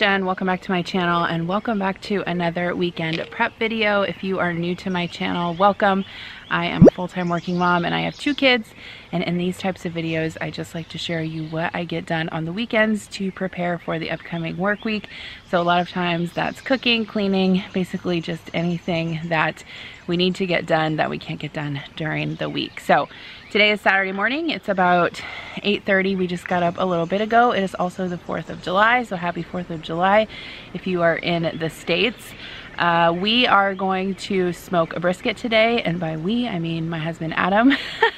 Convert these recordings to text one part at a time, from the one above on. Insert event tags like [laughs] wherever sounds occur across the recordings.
Jen. Welcome back to my channel and welcome back to another weekend prep video. If you are new to my channel, welcome. I am a full-time working mom and I have two kids and in these types of videos I just like to share you what I get done on the weekends to prepare for the upcoming work week. So a lot of times that's cooking, cleaning, basically just anything that we need to get done that we can't get done during the week. So today is Saturday morning. It's about 8.30. We just got up a little bit ago. It is also the 4th of July, so happy 4th of July if you are in the States. Uh, we are going to smoke a brisket today, and by we, I mean my husband Adam.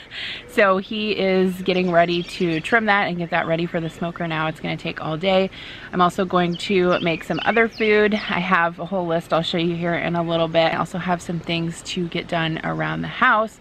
[laughs] so he is getting ready to trim that and get that ready for the smoker now. It's gonna take all day. I'm also going to make some other food. I have a whole list I'll show you here in a little bit. I also have some things to get done around the house.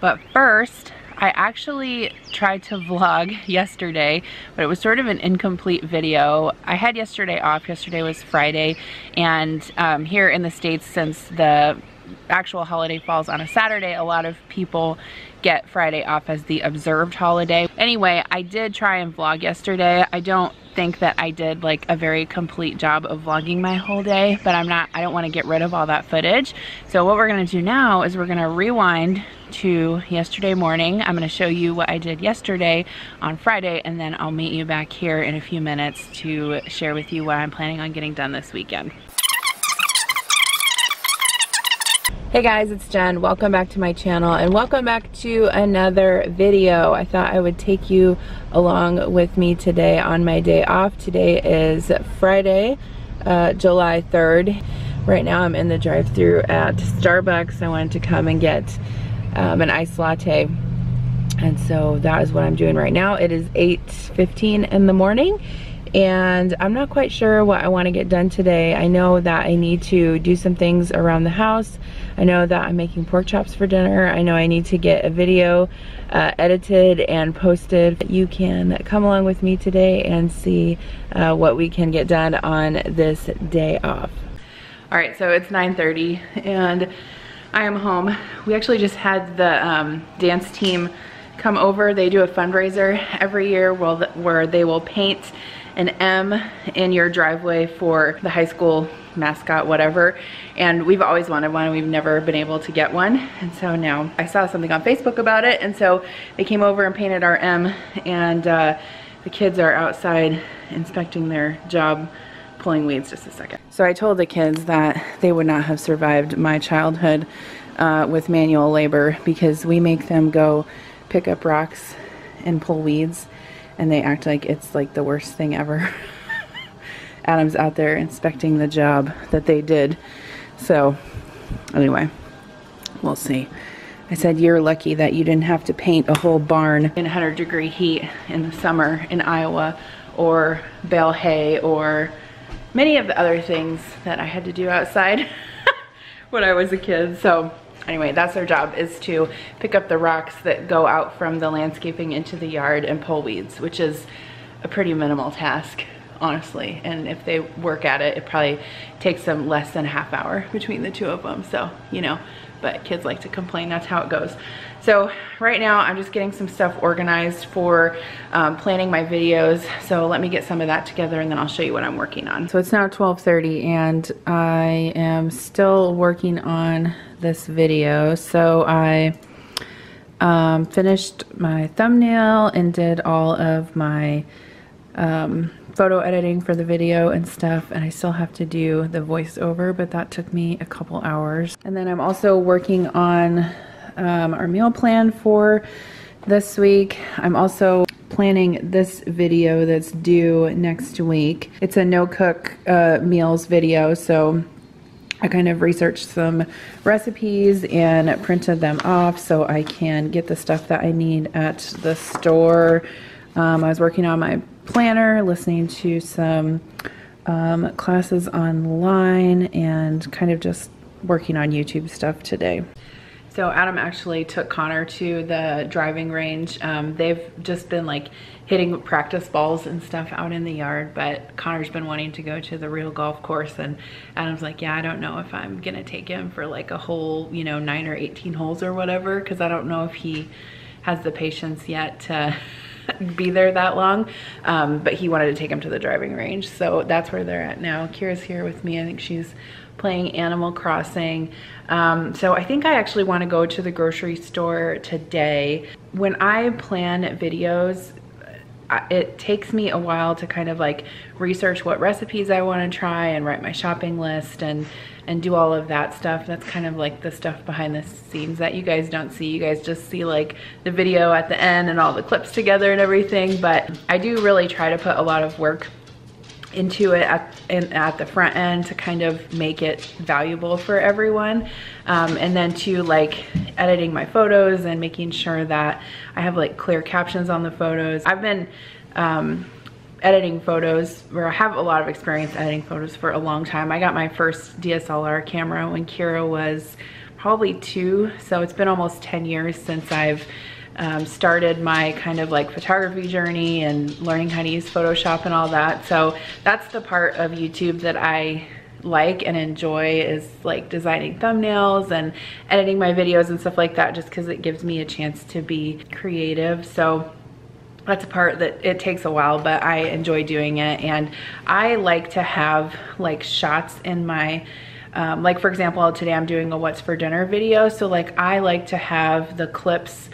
But first, I actually tried to vlog yesterday, but it was sort of an incomplete video. I had yesterday off. Yesterday was Friday, and um, here in the States, since the actual holiday falls on a Saturday, a lot of people get Friday off as the observed holiday. Anyway, I did try and vlog yesterday. I don't think that I did like a very complete job of vlogging my whole day, but I'm not, I don't want to get rid of all that footage. So what we're going to do now is we're going to rewind to yesterday morning. I'm going to show you what I did yesterday on Friday and then I'll meet you back here in a few minutes to share with you what I'm planning on getting done this weekend. Hey guys, it's Jen. Welcome back to my channel and welcome back to another video. I thought I would take you along with me today on my day off. Today is Friday, uh, July 3rd. Right now I'm in the drive through at Starbucks. I wanted to come and get um, an iced latte. And so that is what I'm doing right now. It is 8.15 in the morning and I'm not quite sure what I want to get done today. I know that I need to do some things around the house. I know that I'm making pork chops for dinner. I know I need to get a video uh, edited and posted. You can come along with me today and see uh, what we can get done on this day off. All right, so it's 9.30 and I am home. We actually just had the um, dance team come over. They do a fundraiser every year where they will paint an M in your driveway for the high school mascot, whatever. And we've always wanted one and we've never been able to get one. And so now I saw something on Facebook about it. And so they came over and painted our M and uh, the kids are outside inspecting their job pulling weeds just a second. So I told the kids that they would not have survived my childhood uh, with manual labor because we make them go pick up rocks and pull weeds and they act like it's like the worst thing ever. [laughs] Adam's out there inspecting the job that they did. So anyway, we'll see. I said, you're lucky that you didn't have to paint a whole barn in 100 degree heat in the summer in Iowa or bale hay or many of the other things that I had to do outside [laughs] when I was a kid. So anyway, that's their job is to pick up the rocks that go out from the landscaping into the yard and pull weeds, which is a pretty minimal task honestly. And if they work at it, it probably takes them less than a half hour between the two of them. So, you know, but kids like to complain, that's how it goes. So right now I'm just getting some stuff organized for um, planning my videos. So let me get some of that together and then I'll show you what I'm working on. So it's now 12.30 and I am still working on this video. So I um, finished my thumbnail and did all of my um, photo editing for the video and stuff and I still have to do the voiceover but that took me a couple hours. And then I'm also working on um, our meal plan for this week. I'm also planning this video that's due next week. It's a no cook uh, meals video so I kind of researched some recipes and printed them off so I can get the stuff that I need at the store. Um, I was working on my planner, listening to some um, classes online, and kind of just working on YouTube stuff today. So Adam actually took Connor to the driving range. Um, they've just been like hitting practice balls and stuff out in the yard, but Connor's been wanting to go to the real golf course and Adam's like, yeah, I don't know if I'm gonna take him for like a whole, you know, nine or 18 holes or whatever, cause I don't know if he has the patience yet to [laughs] be there that long. Um, but he wanted to take him to the driving range. So that's where they're at now. Kira's here with me. I think she's playing Animal Crossing. Um, so I think I actually want to go to the grocery store today. When I plan videos, it takes me a while to kind of like research what recipes I want to try and write my shopping list and and do all of that stuff. That's kind of like the stuff behind the scenes that you guys don't see. You guys just see like the video at the end and all the clips together and everything. But I do really try to put a lot of work into it at, in, at the front end to kind of make it valuable for everyone. Um, and then to like editing my photos and making sure that I have like clear captions on the photos. I've been um, editing photos, where I have a lot of experience editing photos for a long time. I got my first DSLR camera when Kira was probably two, so it's been almost 10 years since I've um, started my kind of like photography journey and learning how to use Photoshop and all that. So that's the part of YouTube that I like and enjoy is like designing thumbnails and editing my videos and stuff like that just because it gives me a chance to be creative. So that's a part that it takes a while, but I enjoy doing it. And I like to have like shots in my, um, like for example, today I'm doing a what's for dinner video. So like I like to have the clips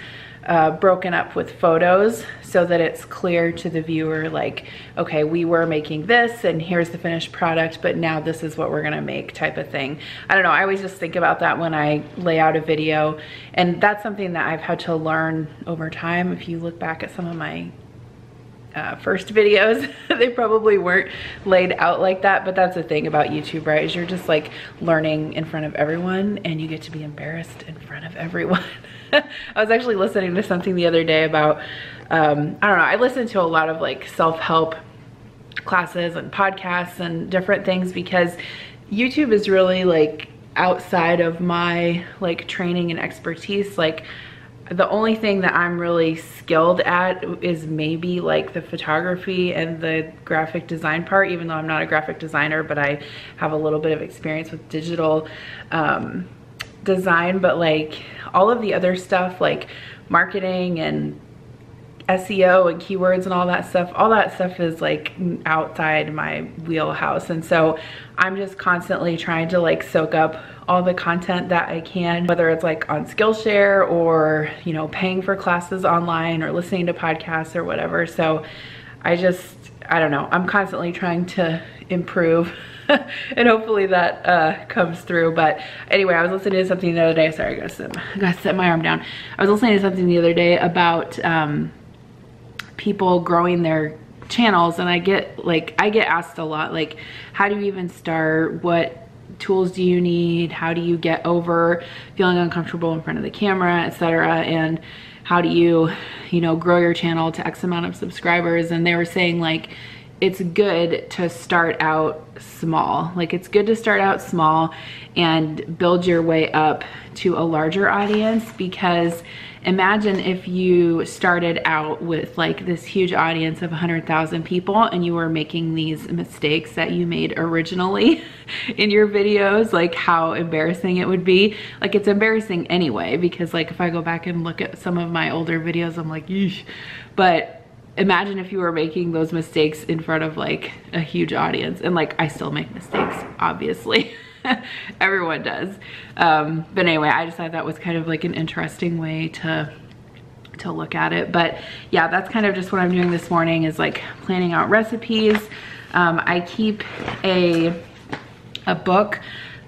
uh, broken up with photos so that it's clear to the viewer like, okay, we were making this and here's the finished product, but now this is what we're gonna make type of thing. I don't know, I always just think about that when I lay out a video and that's something that I've had to learn over time. If you look back at some of my uh, first videos [laughs] they probably weren't laid out like that but that's the thing about youtube right is you're just like learning in front of everyone and you get to be embarrassed in front of everyone [laughs] [laughs] i was actually listening to something the other day about um, i don't know i listen to a lot of like self-help classes and podcasts and different things because youtube is really like outside of my like training and expertise. Like the only thing that I'm really skilled at is maybe like the photography and the graphic design part, even though I'm not a graphic designer, but I have a little bit of experience with digital um, design. But like all of the other stuff like marketing and SEO and keywords and all that stuff, all that stuff is like outside my wheelhouse. And so I'm just constantly trying to like soak up all the content that I can, whether it's like on Skillshare or, you know, paying for classes online or listening to podcasts or whatever. So I just, I don't know, I'm constantly trying to improve [laughs] and hopefully that uh, comes through. But anyway, I was listening to something the other day. Sorry, I gotta set, I [laughs] gotta set my arm down. I was listening to something the other day about um, people growing their channels and I get like, I get asked a lot, like, how do you even start? What tools do you need? How do you get over feeling uncomfortable in front of the camera, etc. And how do you, you know, grow your channel to X amount of subscribers? And they were saying like, it's good to start out small. Like it's good to start out small and build your way up to a larger audience because imagine if you started out with like this huge audience of 100,000 people and you were making these mistakes that you made originally [laughs] in your videos, like how embarrassing it would be. Like it's embarrassing anyway, because like if I go back and look at some of my older videos, I'm like, yeesh. But imagine if you were making those mistakes in front of like a huge audience and like I still make mistakes, obviously. [laughs] everyone does. Um, but anyway, I just thought that was kind of like an interesting way to to look at it. But yeah, that's kind of just what I'm doing this morning is like planning out recipes. Um, I keep a, a book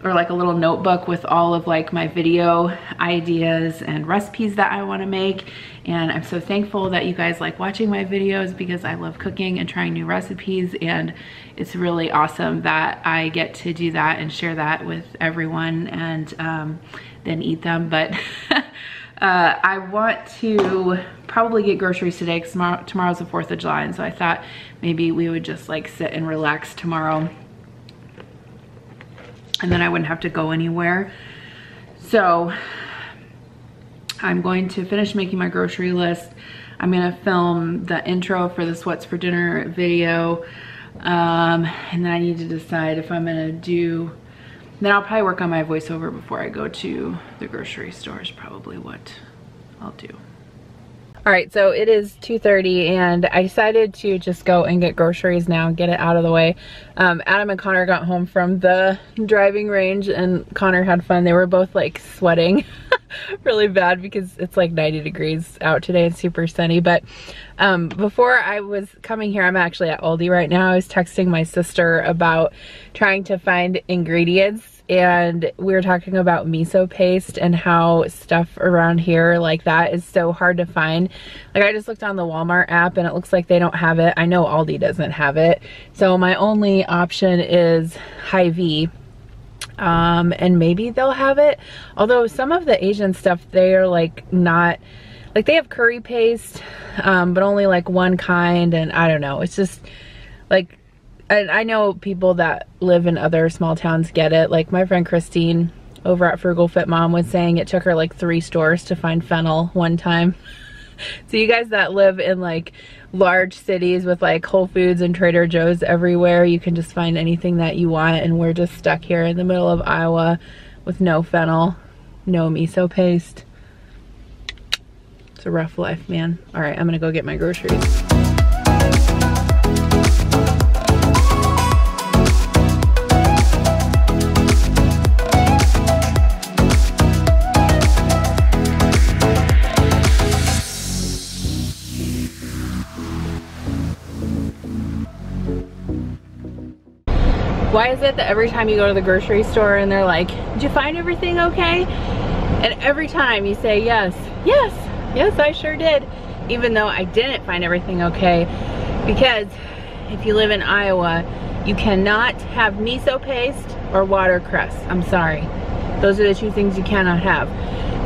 or like a little notebook with all of like my video ideas and recipes that I wanna make. And I'm so thankful that you guys like watching my videos because I love cooking and trying new recipes. And it's really awesome that I get to do that and share that with everyone and um, then eat them. But [laughs] uh, I want to probably get groceries today because tomorrow, tomorrow's the 4th of July. And so I thought maybe we would just like sit and relax tomorrow and then I wouldn't have to go anywhere. So I'm going to finish making my grocery list. I'm gonna film the intro for this What's for Dinner video. Um, and then I need to decide if I'm gonna do, then I'll probably work on my voiceover before I go to the grocery store is probably what I'll do. All right, so it is 2.30 and I decided to just go and get groceries now, get it out of the way. Um, Adam and Connor got home from the driving range and Connor had fun. They were both like sweating [laughs] really bad because it's like 90 degrees out today and super sunny. But um, before I was coming here, I'm actually at Aldi right now. I was texting my sister about trying to find ingredients and we were talking about miso paste and how stuff around here like that is so hard to find. Like I just looked on the Walmart app and it looks like they don't have it. I know Aldi doesn't have it. So my only option is Hy-Vee. Um, and maybe they'll have it. Although some of the Asian stuff, they are like not, like they have curry paste, um, but only like one kind. And I don't know, it's just like and I know people that live in other small towns get it. Like my friend Christine over at Frugal Fit Mom was saying it took her like three stores to find fennel one time. [laughs] so you guys that live in like large cities with like Whole Foods and Trader Joe's everywhere, you can just find anything that you want and we're just stuck here in the middle of Iowa with no fennel, no miso paste. It's a rough life, man. All right, I'm gonna go get my groceries. Why is it that every time you go to the grocery store and they're like, did you find everything okay? And every time you say yes, yes, yes, I sure did. Even though I didn't find everything okay. Because if you live in Iowa, you cannot have miso paste or watercress. I'm sorry. Those are the two things you cannot have.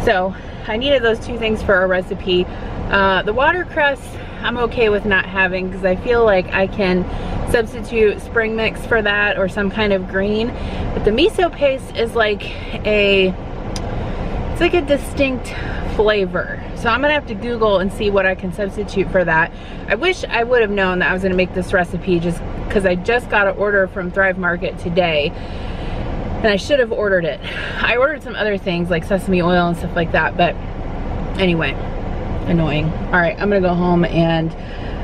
So I needed those two things for a recipe. Uh, the watercress, I'm okay with not having because I feel like I can substitute spring mix for that or some kind of green. But the miso paste is like a, it's like a distinct flavor. So I'm gonna have to Google and see what I can substitute for that. I wish I would have known that I was gonna make this recipe just because I just got an order from Thrive Market today and I should have ordered it. I ordered some other things like sesame oil and stuff like that, but anyway, annoying. All right, I'm gonna go home and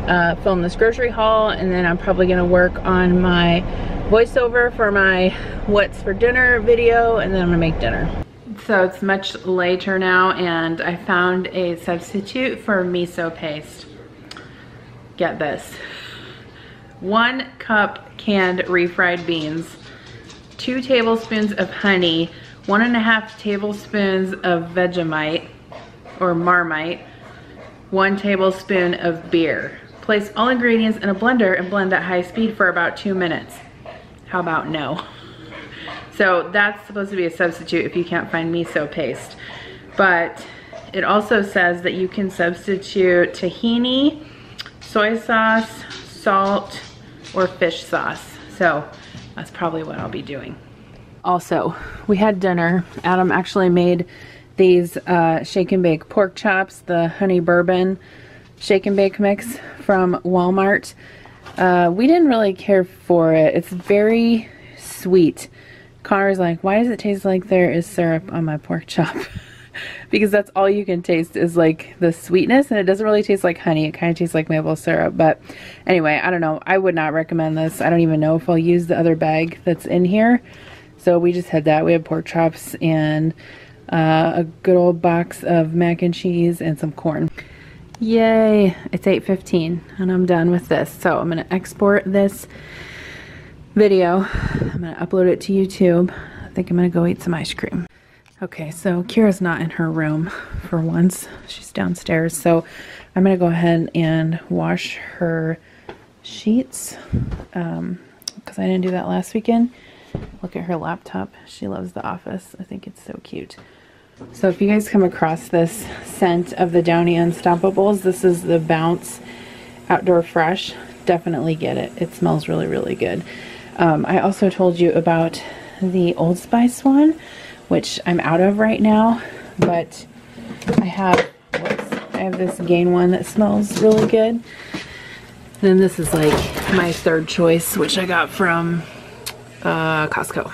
uh, film this grocery haul and then I'm probably gonna work on my voiceover for my what's for dinner video and then I'm gonna make dinner. So it's much later now and I found a substitute for miso paste. Get this. One cup canned refried beans, two tablespoons of honey, one and a half tablespoons of Vegemite or Marmite, one tablespoon of beer. Place all ingredients in a blender and blend at high speed for about two minutes. How about no? So that's supposed to be a substitute if you can't find miso paste. But it also says that you can substitute tahini, soy sauce, salt, or fish sauce. So that's probably what I'll be doing. Also, we had dinner. Adam actually made these uh, shake and bake pork chops, the honey bourbon shake and bake mix from Walmart. Uh, we didn't really care for it. It's very sweet. Connor's like, why does it taste like there is syrup on my pork chop? [laughs] because that's all you can taste is like the sweetness and it doesn't really taste like honey. It kind of tastes like maple syrup. But anyway, I don't know. I would not recommend this. I don't even know if I'll use the other bag that's in here. So we just had that. We had pork chops and uh, a good old box of mac and cheese and some corn. Yay, it's 8.15 and I'm done with this. So I'm gonna export this video. I'm gonna upload it to YouTube. I think I'm gonna go eat some ice cream. Okay, so Kira's not in her room for once. She's downstairs. So I'm gonna go ahead and wash her sheets because um, I didn't do that last weekend. Look at her laptop. She loves The Office. I think it's so cute. So if you guys come across this scent of the Downy Unstoppables, this is the Bounce Outdoor Fresh. Definitely get it. It smells really, really good. Um, I also told you about the Old Spice one, which I'm out of right now, but I have, whoops, I have this Gain one that smells really good. Then this is like my third choice, which I got from uh, Costco.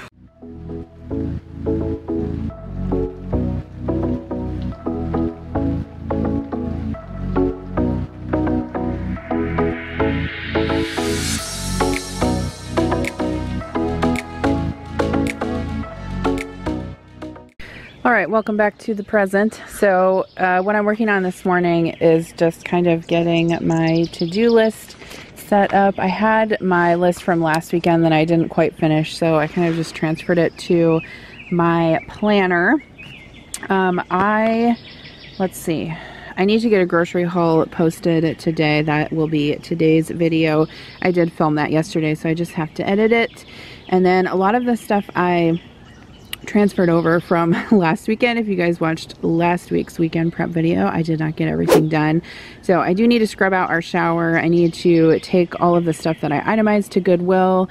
All right, welcome back to the present. So uh, what I'm working on this morning is just kind of getting my to-do list set up. I had my list from last weekend that I didn't quite finish, so I kind of just transferred it to my planner. Um, I, let's see, I need to get a grocery haul posted today. That will be today's video. I did film that yesterday, so I just have to edit it. And then a lot of the stuff I transferred over from [laughs] last weekend. If you guys watched last week's weekend prep video, I did not get everything done. So I do need to scrub out our shower. I need to take all of the stuff that I itemized to Goodwill.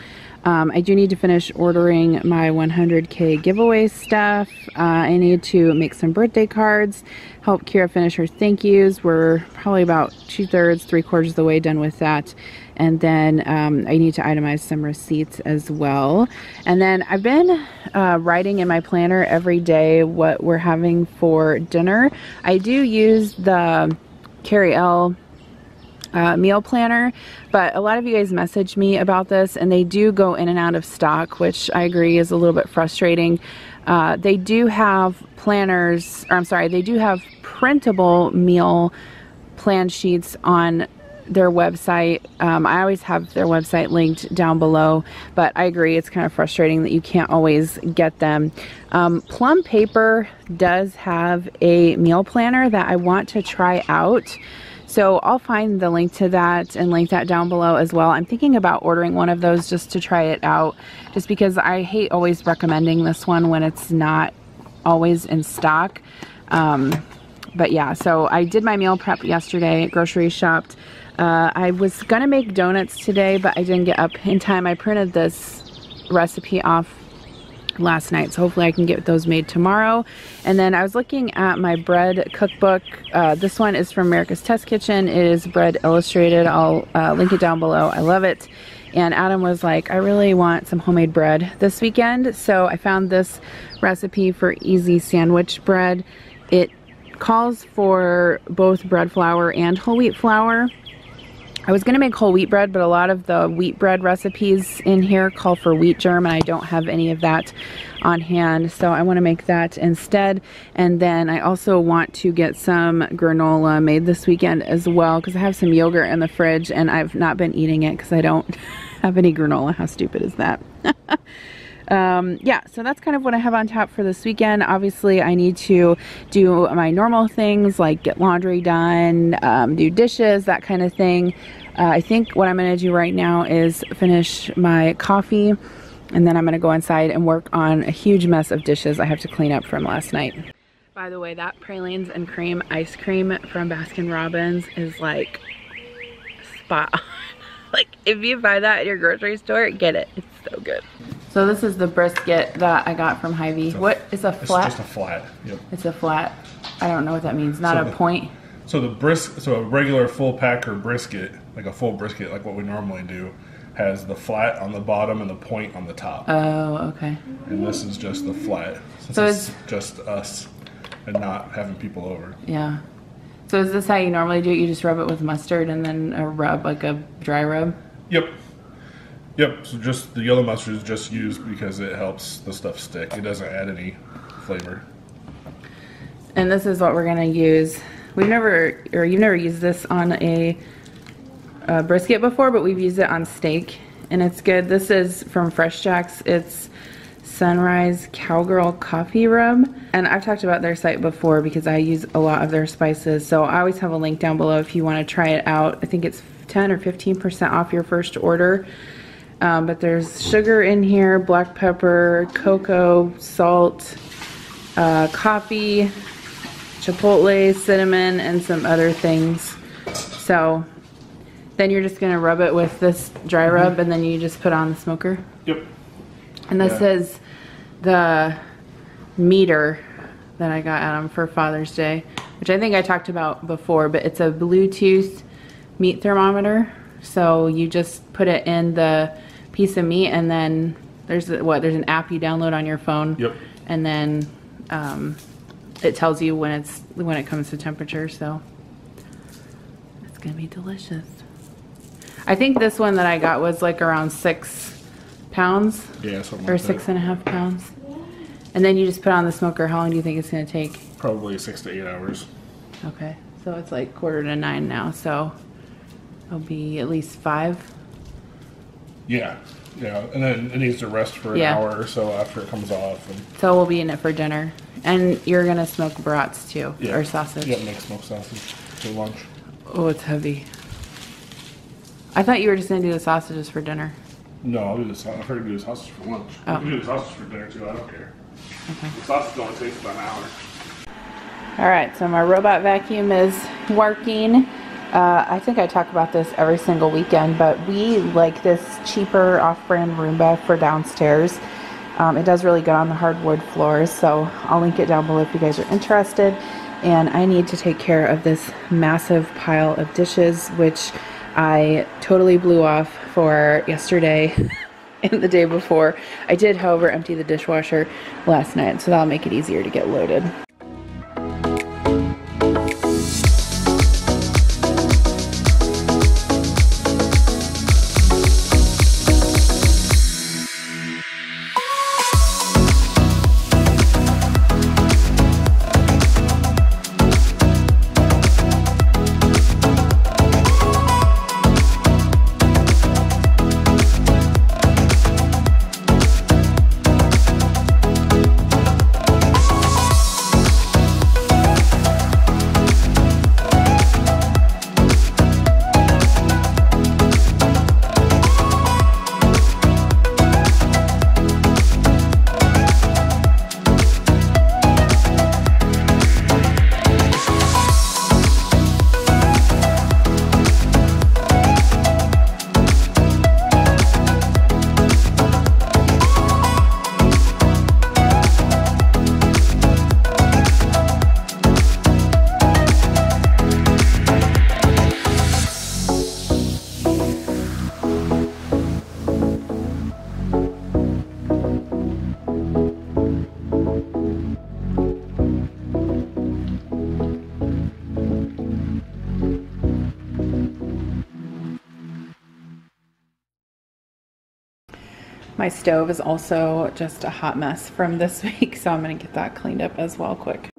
Um, I do need to finish ordering my 100k giveaway stuff. Uh, I need to make some birthday cards, help Kira finish her thank yous. We're probably about two thirds, three quarters of the way done with that. And then um, I need to itemize some receipts as well. And then I've been uh, writing in my planner every day what we're having for dinner. I do use the Carrie Elle uh, meal planner but a lot of you guys message me about this and they do go in and out of stock which I agree is a little bit frustrating uh, they do have planners or I'm sorry they do have printable meal plan sheets on their website. Um, I always have their website linked down below, but I agree it's kind of frustrating that you can't always get them. Um, Plum Paper does have a meal planner that I want to try out. So I'll find the link to that and link that down below as well. I'm thinking about ordering one of those just to try it out, just because I hate always recommending this one when it's not always in stock. Um, but yeah, so I did my meal prep yesterday, grocery shopped. Uh, I was gonna make donuts today, but I didn't get up in time. I printed this recipe off last night, so hopefully I can get those made tomorrow. And then I was looking at my bread cookbook. Uh, this one is from America's Test Kitchen. It is bread illustrated. I'll uh, link it down below. I love it. And Adam was like, I really want some homemade bread this weekend. So I found this recipe for easy sandwich bread. It calls for both bread flour and whole wheat flour. I was going to make whole wheat bread, but a lot of the wheat bread recipes in here call for wheat germ, and I don't have any of that on hand, so I want to make that instead. And then I also want to get some granola made this weekend as well, because I have some yogurt in the fridge, and I've not been eating it because I don't [laughs] have any granola. How stupid is that? [laughs] um, yeah, so that's kind of what I have on tap for this weekend. Obviously, I need to do my normal things like get laundry done, um, do dishes, that kind of thing. Uh, I think what I'm going to do right now is finish my coffee and then I'm going to go inside and work on a huge mess of dishes I have to clean up from last night. By the way, that pralines and cream ice cream from Baskin Robbins is like spot on. [laughs] [laughs] like if you buy that at your grocery store, get it. It's so good. So this is the brisket that I got from Hy-Vee. What is a flat? It's just a flat. Yep. It's a flat. I don't know what that means. Not So a the- point. So the bris, so a regular full packer brisket, like a full brisket, like what we normally do, has the flat on the bottom and the point on the top. Oh, okay. and this is just the flat. Since So it's it's- just us and not having people over. Yeah. So is this how you normally do it? You just rub it with mustard and then a rub, like a dry rub? Yep. Yep. So just the yellow mustard is just used because it helps the stuff stick. It doesn't add any flavor. And this is what we're gonna use. We've never, or you've never used this on a, a brisket before, but we've used it on steak, and it's good. This is from FreshJax. It's Sunrise Cowgirl Coffee Rub, and I've talked about their site before because I use a lot of their spices. So I always have a link down below if you want to try it out. I think it's 10 or 15% off your first order. Um, but there's sugar in here, black pepper, cocoa, salt, uh, coffee, chipotle, cinnamon, and some other things. So then you're just gonna rub it with this dry rub and then you just put on the smoker. Yep. And this Yeah. is the Meater that I got Adam for Father's Day, which I think I talked about before, but it's a Bluetooth meat thermometer. So you just put it in the piece of meat and then there's what, there's an app you download on your phone. Yep. And then um, it tells you when it's when it comes to temperature, so it's gonna be delicious. I think this one that I got was like around six pounds Yeah, something or like six that. and a half pounds. And then you just put on the smoker. How long do you think it's going to take? Probably six to eight hours. Okay. So it's like quarter to nine now. So it'll be at least five. Yeah, yeah, and then it needs to rest for an Yeah. hour or so after it comes off. And So we'll be in it for dinner. And you're going to smoke brats too, yeah, or sausage. Yeah, make smoked sausage for lunch. Oh, it's heavy. I thought you were just going to do the sausages for dinner. No, I'll do this. I prefer to do the sausage for lunch. Oh. I can do the sausage for dinner too. I don't care. Okay. The sausage only takes about an hour. All right, so my robot vacuum is working. Uh, I think I talk about this every single weekend, but we like this cheaper off-brand Roomba for downstairs. Um, it does really good on the hardwood floors, so I'll link it down below if you guys are interested. And I need to take care of this massive pile of dishes, which I totally blew off for yesterday [laughs] and the day before. I did, however, empty the dishwasher last night, so that'll make it easier to get loaded. My stove is also just a hot mess from this [laughs] week, so I'm to get that cleaned up as well quick.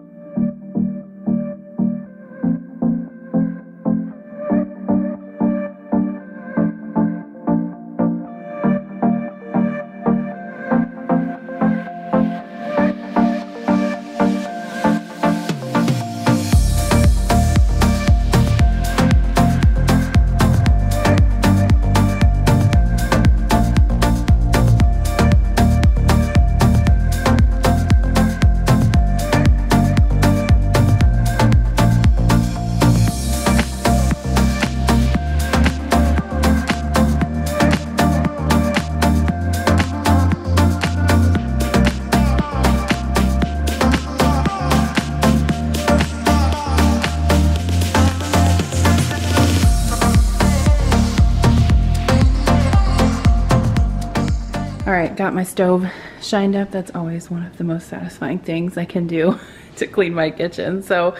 Got my stove shined up. That's always one of the most satisfying things I can do [laughs] to clean my kitchen. So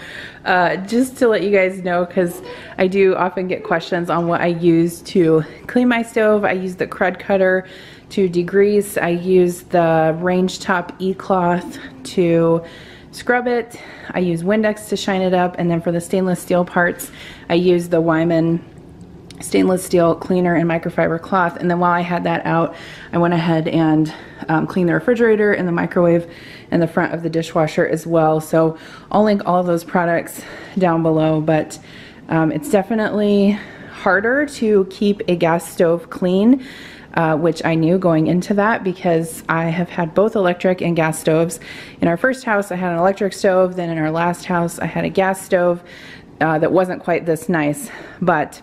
uh, just to let you guys know, because I do often get questions on what I use to clean my stove. I use the Krud Kutter to degrease. I use the Range Top E-Cloth to scrub it. I use Windex to shine it up. And then for the stainless steel parts, I use the Weiman stainless steel cleaner and microfiber cloth. And then while I had that out, I went ahead and um, cleaned the refrigerator and the microwave and the front of the dishwasher as well. So I'll link all of those products down below, but um, it's definitely harder to keep a gas stove clean. Uh, which I knew going into that because I have had both electric and gas stoves. In our first house, I had an electric stove. Then in our last house, I had a gas stove uh, that wasn't quite this nice, but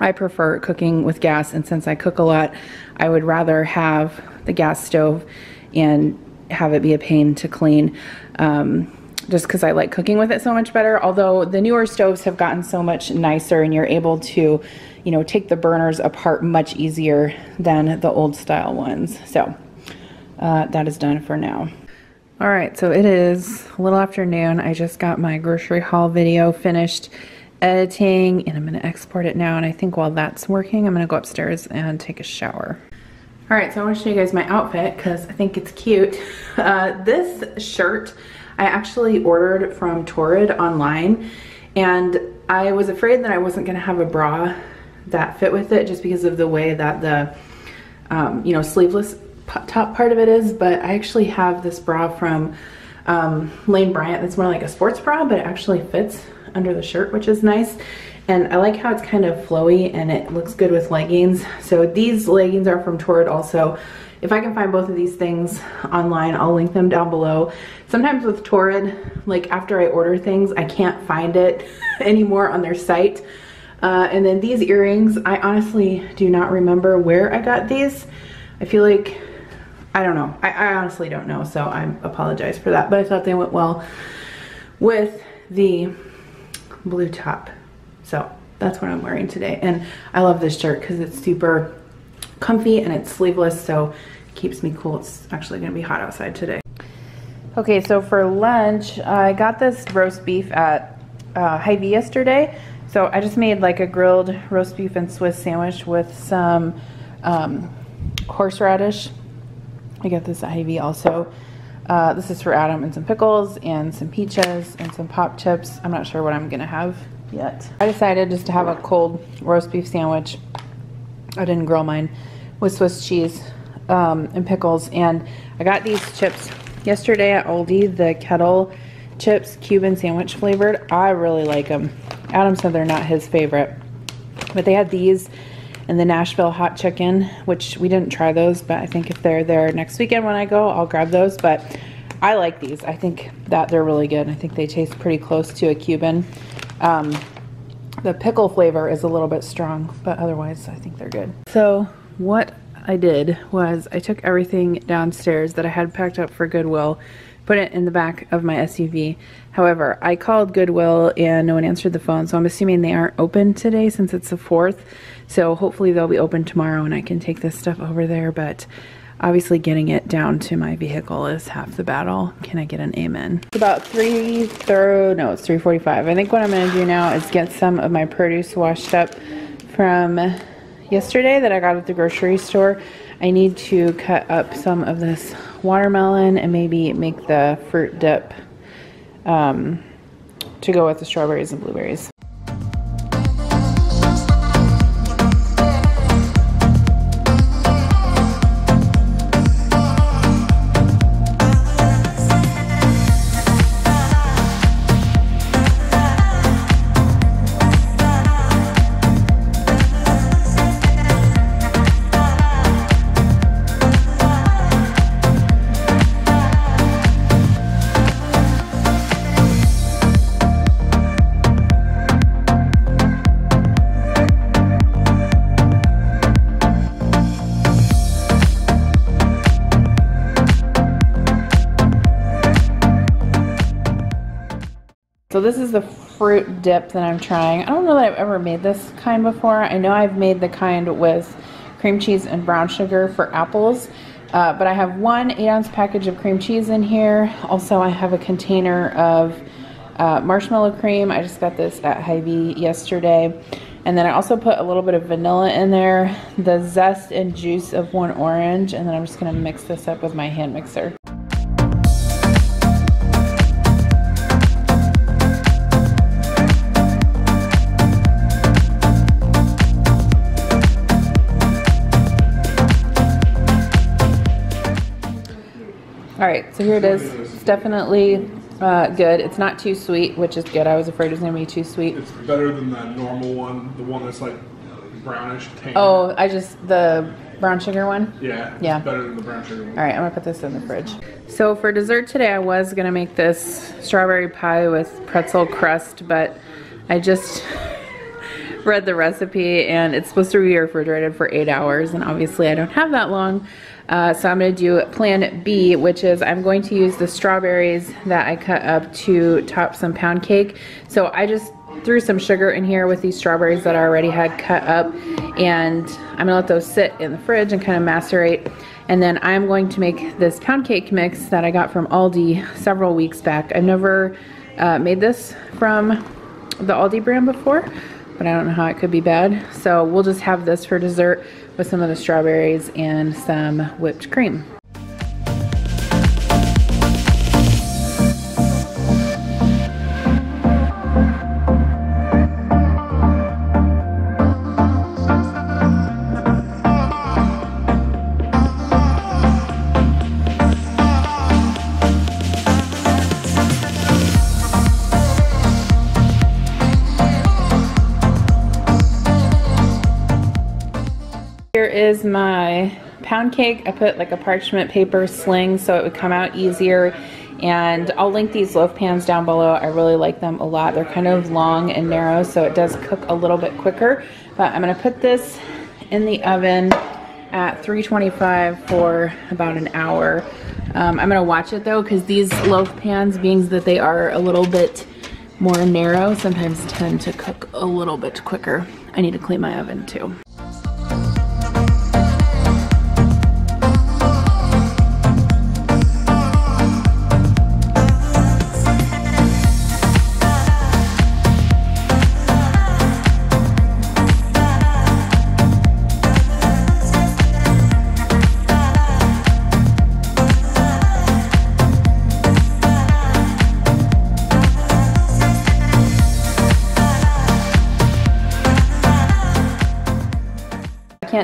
I prefer cooking with gas, and since I cook a lot, I would rather have the gas stove and have it be a pain to clean. Um, just because I like cooking with it so much better. Although the newer stoves have gotten so much nicer, and you're able to, you know, take the burners apart much easier than the old style ones. So uh, that is done for now. All right, so it is a little afternoon. I just got my grocery haul video finished editing and I'm going to export it now. And I think while that's working, I'm going to go upstairs and take a shower. All right, so I want to show you guys my outfit because I think it's cute. [laughs] Uh, this shirt I actually ordered from Torrid online and I was afraid that I wasn't going to have a bra that fit with it just because of the way that the, um, you know, sleeveless top part of it is, but I actually have this bra from um, Lane Bryant that's more like a sports bra, but it actually fits under the shirt, which is nice. And I like how it's kind of flowy and it looks good with leggings. So these leggings are from Torrid also. If I can find both of these things online, I'll link them down below. Sometimes with Torrid, like after I order things, I can't find it [laughs] anymore on their site. Uh, and then these earrings, I honestly do not remember where I got these. I feel like, I don't know. I, I honestly don't know, so I apologize for that. But I thought they went well with the blue top. So that's what I'm wearing today. And I love this shirt because it's super comfy and it's sleeveless, so it keeps me cool. It's actually gonna be hot outside today. Okay, so for lunch, I got this roast beef at uh, Hy-Vee yesterday. So I just made like a grilled roast beef and Swiss sandwich with some um, horseradish. I got this at Hy-Vee also. Uh, this is for Adam and some pickles and some peaches and some pop chips. I'm not sure what I'm gonna have yet. I decided just to have a cold roast beef sandwich. I didn't grill mine with Swiss cheese um, and pickles. And I got these chips yesterday at Aldi, the kettle chips, Cuban sandwich flavored. I really like them. Adam said they're not his favorite. But they had these and the Nashville hot chicken, which we didn't try those, but I think if they're there next weekend when I go, I'll grab those. But I like these. I think that they're really good. I think they taste pretty close to a Cuban. Um, the pickle flavor is a little bit strong, but otherwise I think they're good. So what I did was I took everything downstairs that I had packed up for Goodwill, put it in the back of my SUV. However, I called Goodwill and no one answered the phone, so I'm assuming they aren't open today since it's the 4th. So hopefully they'll be open tomorrow and I can take this stuff over there, but obviously getting it down to my vehicle is half the battle. Can I get an amen? It's about 3 through, no, it's 3.45. I think what I'm gonna do now is get some of my produce washed up from yesterday that I got at the grocery store. I need to cut up some of this watermelon and maybe make the fruit dip um, to go with the strawberries and blueberries. This is the fruit dip that I'm trying. I don't know that I've ever made this kind before. I know I've made the kind with cream cheese and brown sugar for apples. Uh, but I have one 8 ounce package of cream cheese in here. Also, I have a container of uh, marshmallow cream. I just got this at Hy-Vee yesterday. And then I also put a little bit of vanilla in there, the zest and juice of one orange, and then I'm just gonna mix this up with my hand mixer. All right, so here it is. It's definitely uh, good. It's not too sweet, which is good. I was afraid it was going to be too sweet. It's better than the normal one, the one that's like brownish tan. Oh, I just, the brown sugar one? Yeah, yeah. better than the brown sugar one. All right, I'm going to put this in the fridge. So for dessert today, I was going to make this strawberry pie with pretzel crust, but I just [laughs] read the recipe and it's supposed to be refrigerated for eight hours and obviously I don't have that long. Uh, so I'm going to do plan B, which is I'm going to use the strawberries that I cut up to top some pound cake. So I just threw some sugar in here with these strawberries that I already had cut up and I'm gonna let those sit in the fridge and kind of macerate and then I'm going to make this pound cake mix that I got from Aldi several weeks back. I've never uh, made this from the Aldi brand before but I don't know how it could be bad. So we'll just have this for dessert with some of the strawberries and some whipped cream. Is my pound cake. I put like a parchment paper sling so it would come out easier. And I'll link these loaf pans down below. I really like them a lot. They're kind of long and narrow, so it does cook a little bit quicker. But I'm gonna put this in the oven at 325 for about an hour. Um, I'm gonna watch it though, because these loaf pans, being that they are a little bit more narrow, sometimes tend to cook a little bit quicker. I need to clean my oven too.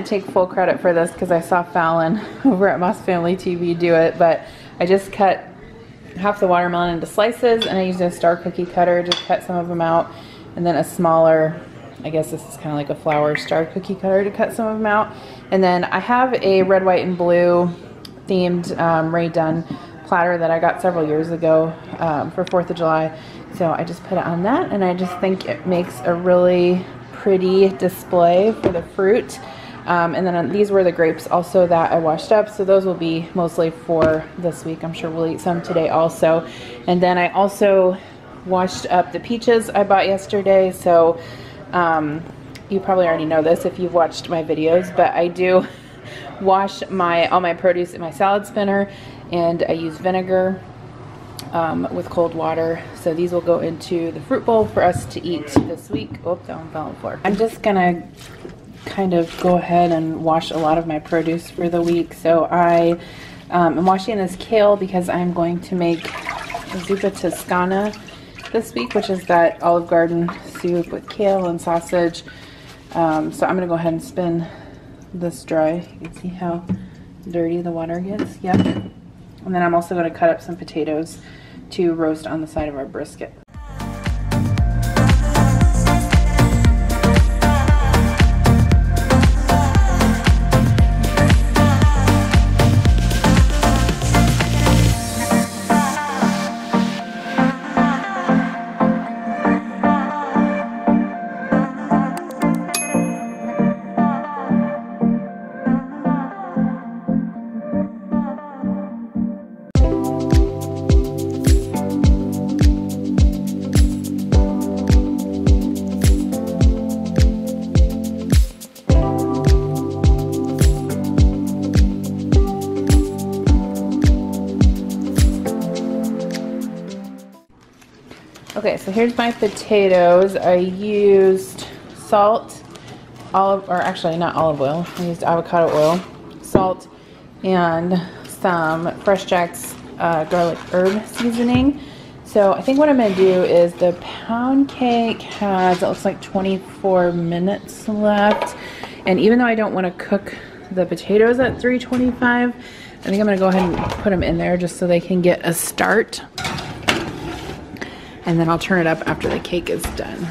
Take full credit for this because I saw Fallon [laughs] over at Moss Family TV do it, but I just cut half the watermelon into slices and I used a star cookie cutter to cut some of them out and then a smaller, I guess this is kind of like a flower star cookie cutter to cut some of them out. And then I have a red, white, and blue themed um, Rae Dunn platter that I got several years ago um, for 4th of July. So I just put it on that and I just think it makes a really pretty display for the fruit. Um, and then uh, these were the grapes also that I washed up. So those will be mostly for this week. I'm sure we'll eat some today also. And then I also washed up the peaches I bought yesterday. So um, you probably already know this if you've watched my videos, but I do [laughs] wash my all my produce in my salad spinner and I use vinegar um, with cold water. So these will go into the fruit bowl for us to eat this week. Oh, that one fell on the floor. I'm just gonna kind of go ahead and wash a lot of my produce for the week. So I um, am washing this kale because I'm going to make zuppa toscana this week, which is that Olive Garden soup with kale and sausage. Um, so I'm going to go ahead and spin this dry. You can see how dirty the water gets. Yep. And then I'm also going to cut up some potatoes to roast on the side of our brisket. So here's my potatoes. I used salt, olive, or actually not olive oil. I used avocado oil, salt, and some FreshJax uh, garlic herb seasoning. So I think what I'm going to do is the pound cake has, it looks like 24 minutes left. And even though I don't want to cook the potatoes at 325, I think I'm going to go ahead and put them in there just so they can get a start and then I'll turn it up after the cake is done.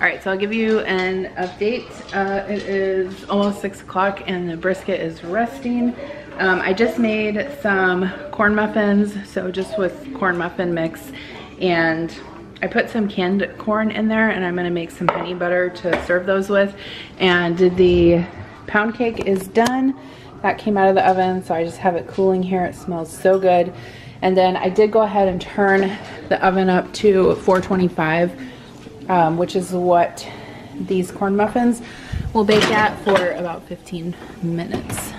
All right, so I'll give you an update. Uh, it is almost six o'clock and the brisket is resting. Um, I just made some corn muffins, so just with corn muffin mix, and I put some canned corn in there and I'm gonna make some honey butter to serve those with. And the pound cake is done. That came out of the oven, so I just have it cooling here. It smells so good. And then I did go ahead and turn the oven up to 425, um, which is what these corn muffins will bake at for about 15 minutes.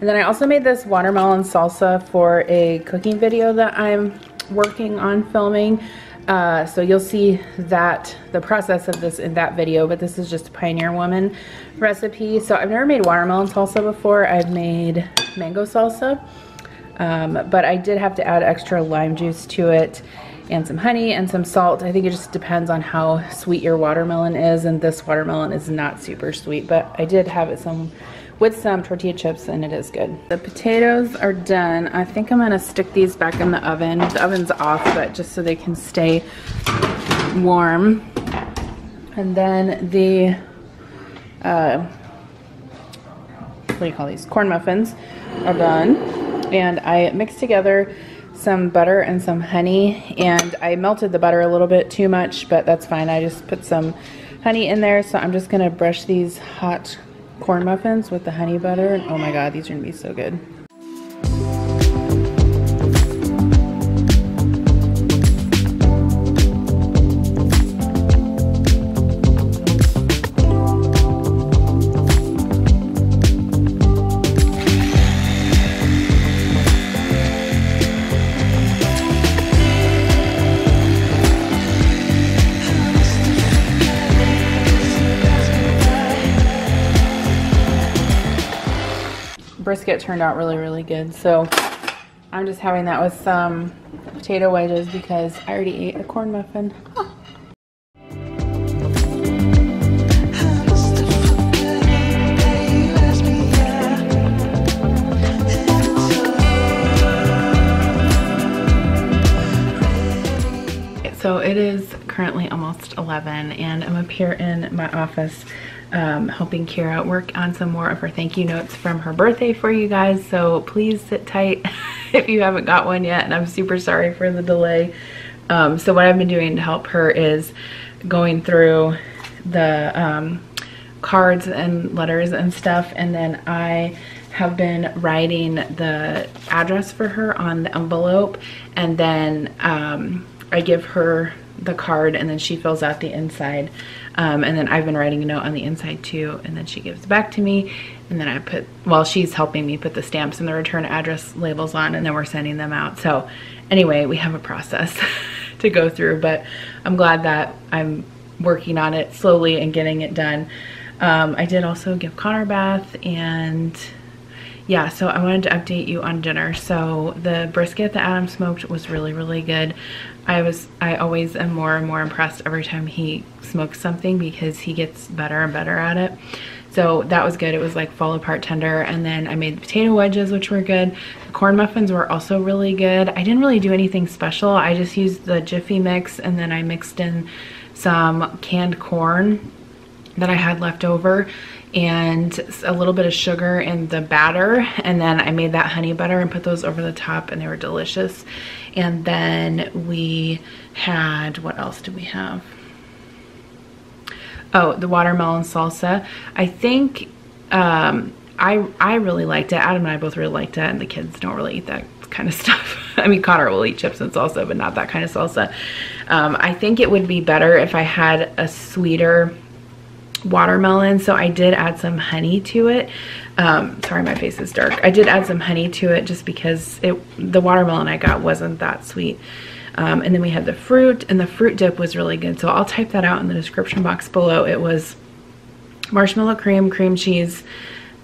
And then I also made this watermelon salsa for a cooking video that I'm working on filming. Uh, so you'll see that the process of this in that video, but this is just a Pioneer Woman recipe. So I've never made watermelon salsa before. I've made mango salsa, um, but I did have to add extra lime juice to it and some honey and some salt. I think it just depends on how sweet your watermelon is, and this watermelon is not super sweet, but I did have it some with some tortilla chips and it is good. The potatoes are done. I think I'm gonna stick these back in the oven. The oven's off, but just so they can stay warm. And then the, uh, what do you call these? Corn muffins are done. And I mixed together some butter and some honey and I melted the butter a little bit too much, but that's fine. I just put some honey in there. So I'm just gonna brush these hot corn muffins with the honey butter. Oh my god, these are gonna be so good. Turned out really, really good. So I'm just having that with some potato wedges because I already ate a corn muffin. So it is currently almost 11 and I'm up here in my office um, helping Kira work on some more of her thank you notes from her birthday for you guys. So please sit tight [laughs] if you haven't got one yet. And I'm super sorry for the delay. Um, so what I've been doing to help her is going through the um, cards and letters and stuff. And then I have been writing the address for her on the envelope. And then um, I give her the card and then she fills out the inside. Um, and then I've been writing a note on the inside too, and then she gives it back to me. And then I put, well, she's helping me put the stamps and the return address labels on, and then we're sending them out. So anyway, we have a process [laughs] to go through, but I'm glad that I'm working on it slowly and getting it done. Um, I did also give Connor bath and yeah, so I wanted to update you on dinner. So the brisket that Adam smoked was really, really good. I was I always am more and more impressed every time he smokes something because he gets better and better at it. So that was good. It was like fall apart tender. And then I made the potato wedges, which were good. The corn muffins were also really good. I didn't really do anything special. I just used the Jiffy mix and then I mixed in some canned corn that I had left over and a little bit of sugar in the batter and then I made that honey butter and put those over the top and they were delicious and then we had what else did we have? Oh the watermelon salsa. I think um, I I really liked it. Adam and I both really liked it and the kids don't really eat that kind of [laughs] stuff. I mean Connor will eat chips and salsa but not that kind of salsa. Um, I think it would be better if I had a sweeter watermelon. So I did add some honey to it um, sorry my face is dark. I did add some honey to it just because it the watermelon I got wasn't that sweet. Um, and then we had the fruit and the fruit dip was really good. So I'll type that out in the description box below. It was marshmallow cream cream cheese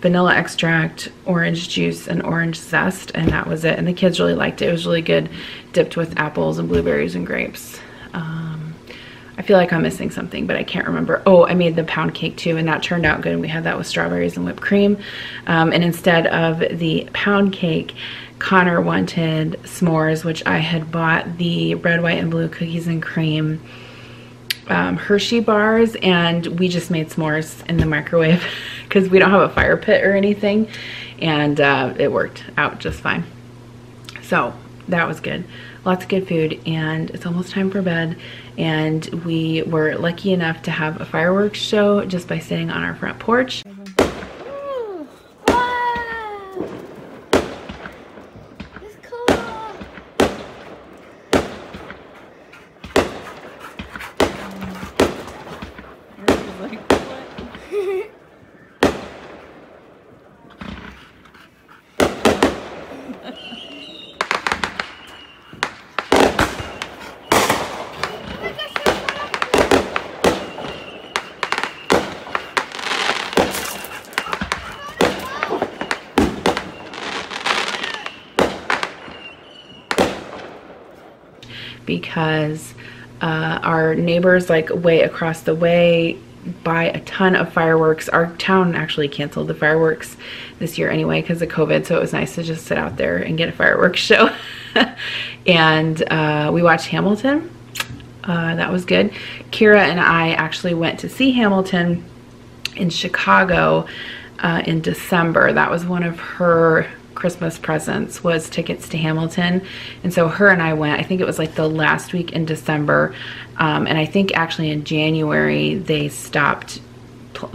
vanilla extract orange juice and orange zest and that was it. And the kids really liked it. It was really good dipped with apples and blueberries and grapes. Um, I feel like I'm missing something, but I can't remember. Oh, I made the pound cake too, and that turned out good. We had that with strawberries and whipped cream. Um, and instead of the pound cake, Connor wanted s'mores, which I had bought the red, white, and blue cookies and cream um, Hershey bars, and we just made s'mores in the microwave [laughs] because we don't have a fire pit or anything, and uh, it worked out just fine. So that was good lots of good food and it's almost time for bed and we were lucky enough to have a fireworks show just by sitting on our front porch. Neighbors like way across the way buy a ton of fireworks. Our town actually canceled the fireworks this year anyway because of COVID, so it was nice to just sit out there and get a fireworks [laughs] show. and uh, we watched Hamilton. Uh, that was good. Kira and I actually went to see Hamilton in Chicago uh, in December. That was one of her Christmas presents was tickets to Hamilton. And so her and I went, I think it was like the last week in December. Um, and I think actually in January they stopped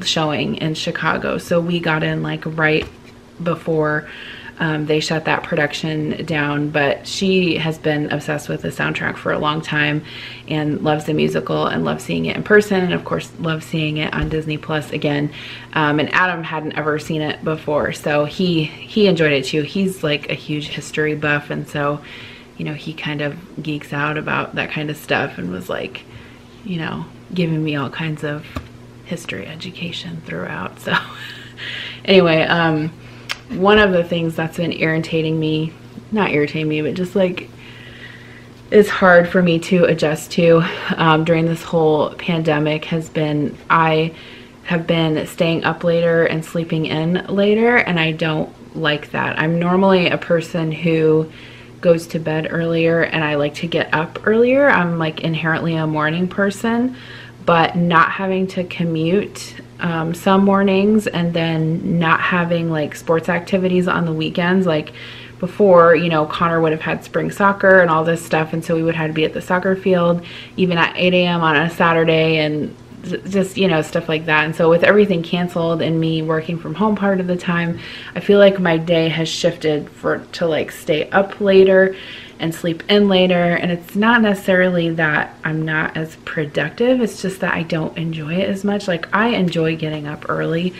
showing in Chicago. So we got in like right before um, they shut that production down, but she has been obsessed with the soundtrack for a long time and loves the musical and loves seeing it in person and of course loves seeing it on Disney Plus again. Um, and Adam hadn't ever seen it before, so he he enjoyed it too. He's like a huge history buff and so you know, he kind of geeks out about that kind of stuff and was like, you know, giving me all kinds of history education throughout. So [laughs] anyway, um, one of the things that's been irritating me, not irritating me, but just like it's hard for me to adjust to um, during this whole pandemic has been I have been staying up later and sleeping in later and I don't like that. I'm normally a person who goes to bed earlier and I like to get up earlier. I'm like inherently a morning person, but not having to commute um, some mornings and then not having like sports activities on the weekends. Like before you know connor would have had spring soccer and all this stuff and so we would have to be at the soccer field even at 8 a.m on a saturday and just you know stuff like that. And so with everything canceled and me working from home part of the time i feel like my day has shifted for to like stay up later and sleep in later. And it's not necessarily that I'm not as productive, it's just that I don't enjoy it as much. Like, I enjoy getting up early.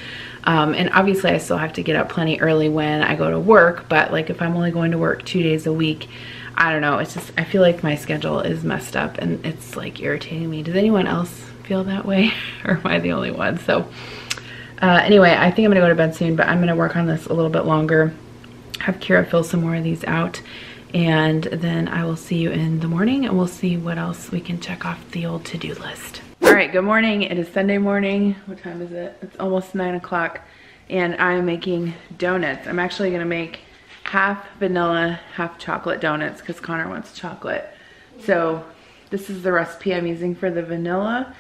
Um, and obviously, I still have to get up plenty early when I go to work, but like if I'm only going to work two days a week, I don't know. It's just, I feel like my schedule is messed up and it's like irritating me. Does anyone else feel that way? [laughs] or am I the only one? So, uh, anyway, I think I'm gonna go to bed soon, but I'm gonna work on this a little bit longer. Have Kira fill some more of these out and then I will see you in the morning and we'll see what else we can check off the old to-do list. All right, good morning. It is Sunday morning. What time is it? It's almost nine o'clock and I'm making donuts. I'm actually gonna make half vanilla, half chocolate donuts because Connor wants chocolate. So this is the recipe I'm using for the vanilla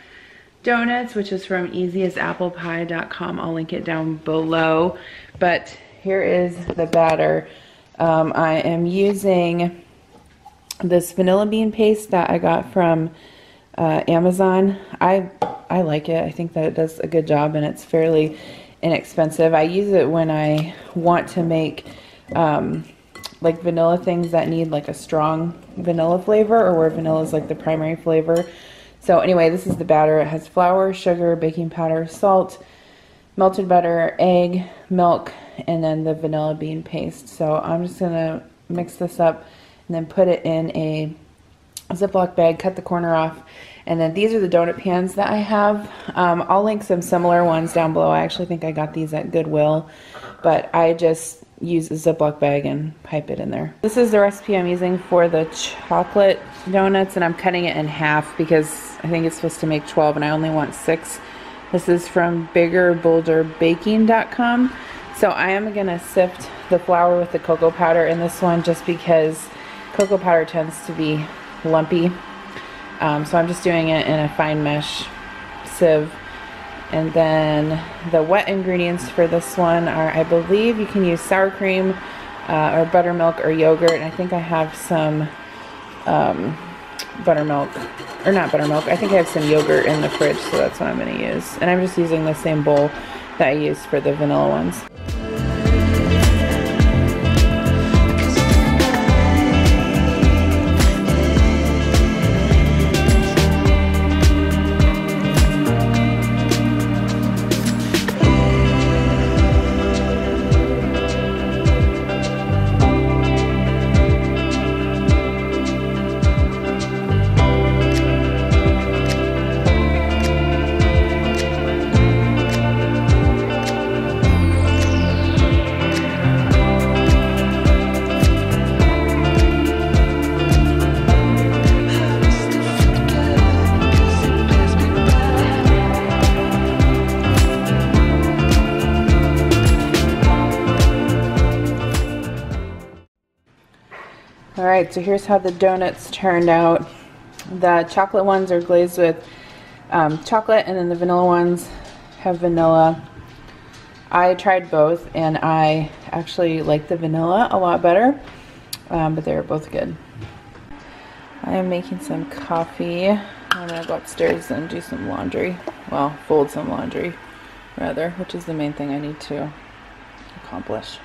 donuts, which is from easyasapplepie.com. I'll link it down below. But here is the batter. Um, I am using this vanilla bean paste that I got from uh, Amazon. I I like it. I think that it does a good job and it's fairly inexpensive. I use it when I want to make um, like vanilla things that need like a strong vanilla flavor or where vanilla is like the primary flavor. So anyway, this is the batter. It has flour, sugar, baking powder, salt, melted butter, egg, milk, and then the vanilla bean paste. So I'm just going to mix this up and then put it in a Ziploc bag, cut the corner off. And then these are the donut pans that I have. Um, I'll link some similar ones down below. I actually think I got these at Goodwill, but I just use a Ziploc bag and pipe it in there. This is the recipe I'm using for the chocolate donuts, and I'm cutting it in half because I think it's supposed to make 12, and I only want six. This is from biggerbolderbaking.com. So I am going to sift the flour with the cocoa powder in this one just because cocoa powder tends to be lumpy. Um, so I'm just doing it in a fine mesh sieve. And then the wet ingredients for this one are, I believe you can use sour cream uh, or buttermilk or yogurt. And I think I have some um, buttermilk, or not buttermilk, I think I have some yogurt in the fridge, so that's what I'm going to use. And I'm just using the same bowl that I used for the vanilla ones. Alright, so here's how the donuts turned out. The chocolate ones are glazed with um, chocolate and then the vanilla ones have vanilla. I tried both and I actually like the vanilla a lot better, um, but they're both good. I am making some coffee. I'm gonna go upstairs and do some laundry. Well, fold some laundry, rather, which is the main thing I need to accomplish.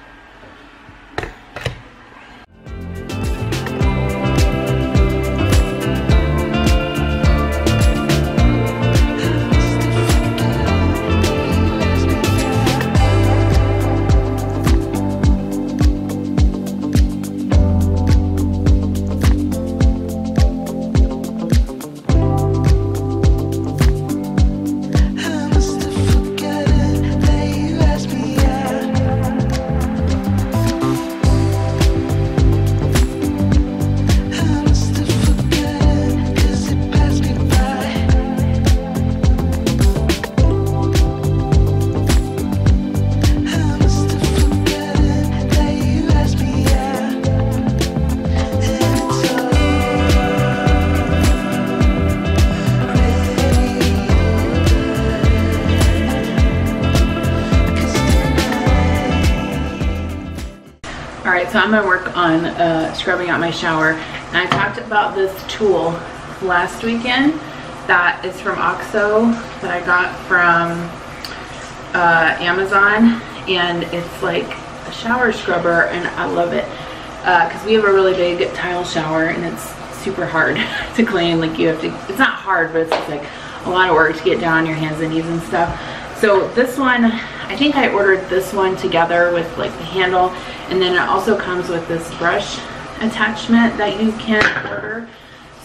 On uh, scrubbing out my shower. And I talked about this tool last weekend that is from OXO that I got from uh, Amazon. And it's like a shower scrubber and I love it. Because uh, we have a really big tile shower and it's super hard [laughs] to clean. Like you have to, it's not hard, but it's like a lot of work to get down on your hands and knees and stuff. So this one, I think I ordered this one together with like the handle and then it also comes with this brush attachment that you can order.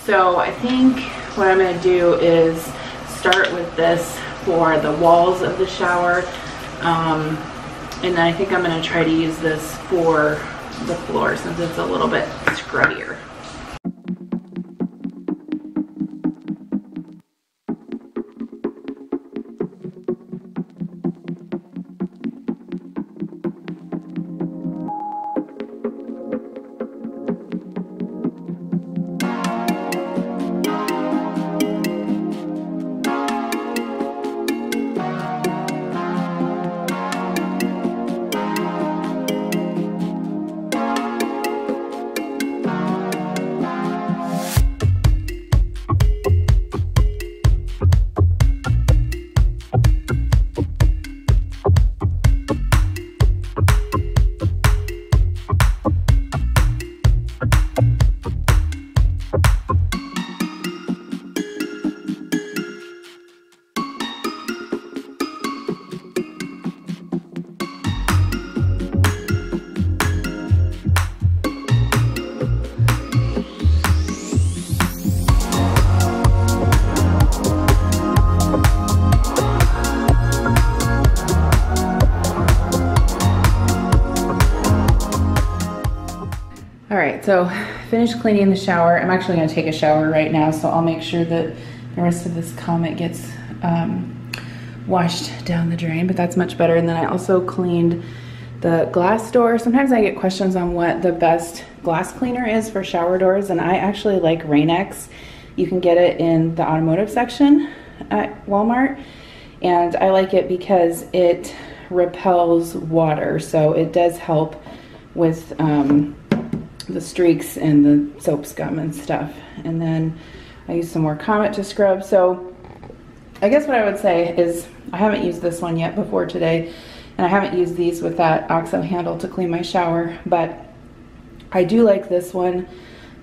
So I think what I'm going to do is start with this for the walls of the shower. Um, and then I think I'm going to try to use this for the floor since it's a little bit scrubbier. Cleaning the shower. I'm actually gonna take a shower right now, so I'll make sure that the rest of this Comet gets um, washed down the drain, but that's much better. And then I also cleaned the glass door. Sometimes I get questions on what the best glass cleaner is for shower doors, and I actually like Rain-X. You can get it in the automotive section at Walmart, and I like it because it repels water, so it does help with um, the streaks and the soap scum and stuff. And then I use some more Comet to scrub. So I guess what I would say is I haven't used this one yet before today. And I haven't used these with that OXO handle to clean my shower. But I do like this one